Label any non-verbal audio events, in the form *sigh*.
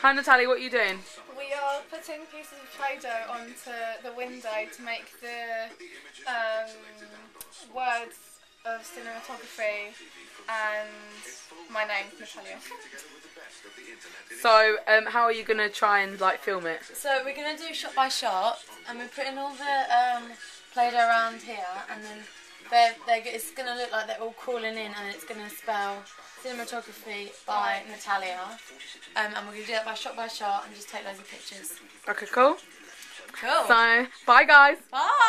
Hi Natalie, what are you doing? We are putting pieces of Play-Doh onto the window to make the um, words of cinematography and my name, Natalia. *laughs* So, um, how are you gonna try and like film it? So we're gonna do shot by shot, and we're putting all the um, Play-Doh around here, and then they're, they're, it's gonna look like they're all crawling in, and it's gonna spell cinematography by Natalia. Um, and we're gonna do that by shot by shot, and just take loads of pictures. Okay, cool. Cool. So, bye guys. Bye.